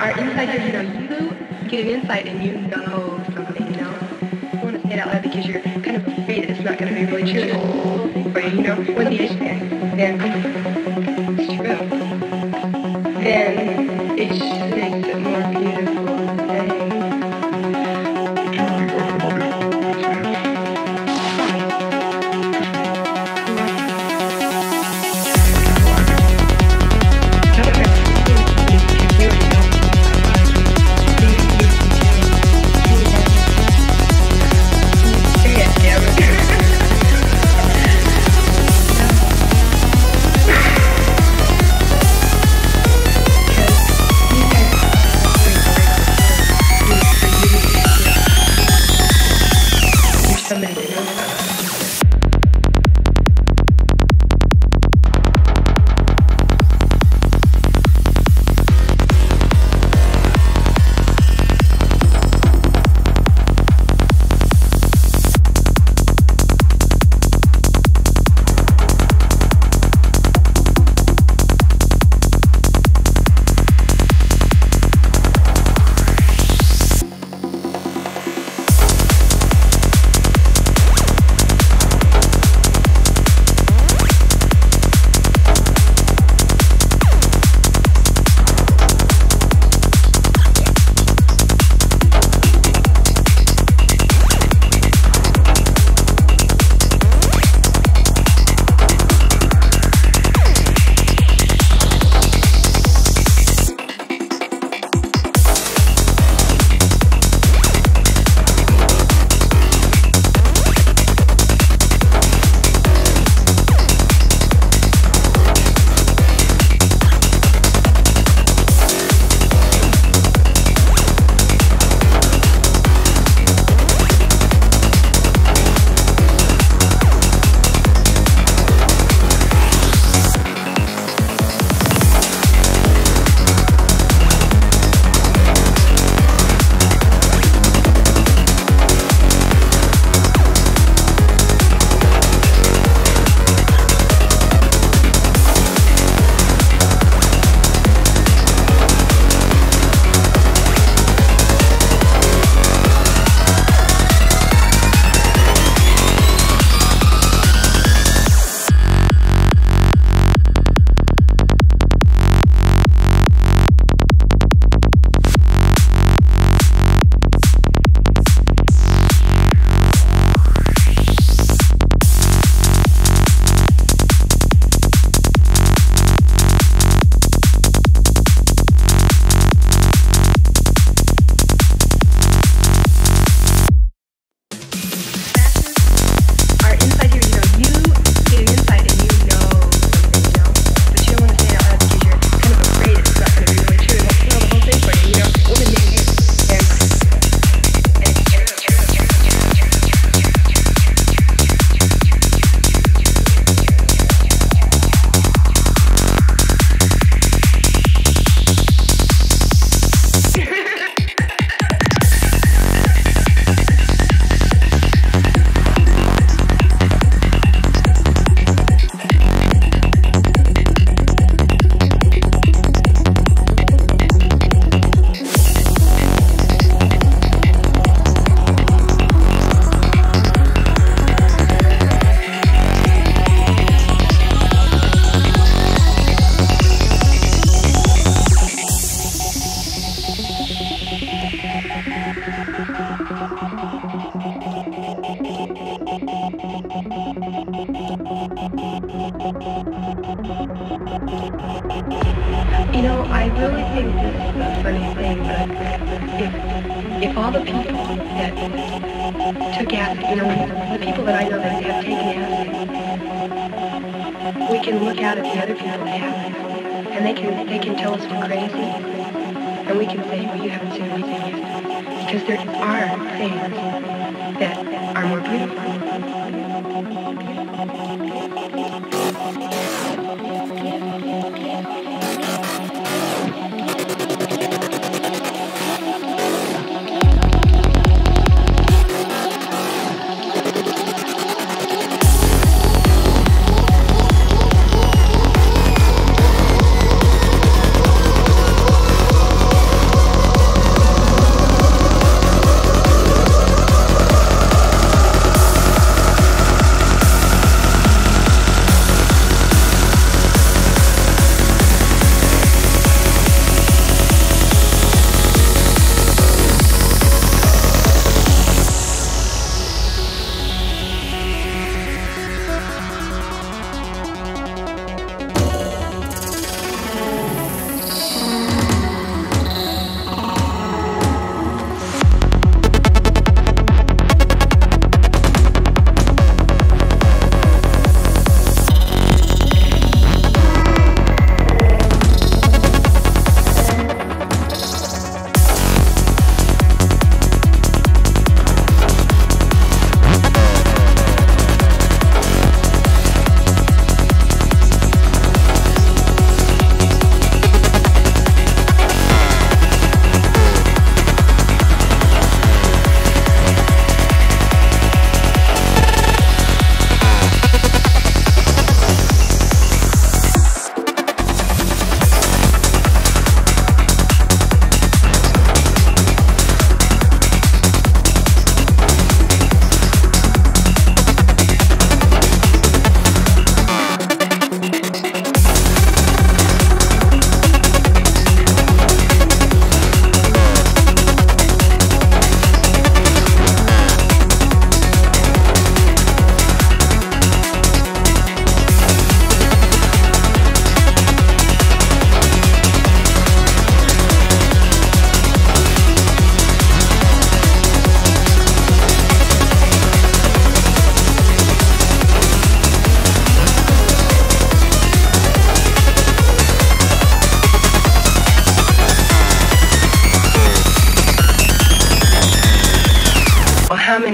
are inside here, you know, you get an insight and you know something, you know. You want to say it out loud because you're kind of afraid that it's not going to be really true. For you, you know, when the issue then it's true. Then it just makes it more beautiful. Funny thing, but if, if all the people that took acid, you know, the people that I know that have taken acid, we can look out at the other people that haven't, and they can they can tell us we're crazy, and we can say, well, you haven't seen anything yet, because there are things that are more beautiful.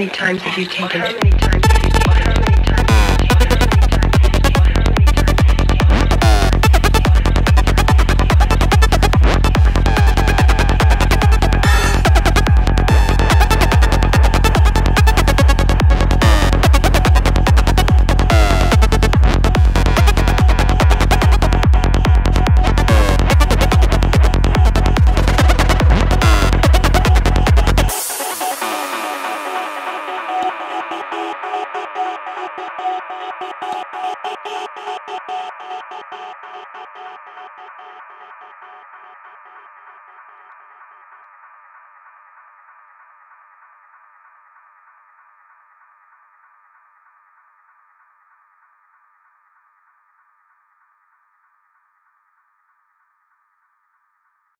Many times have you taken it?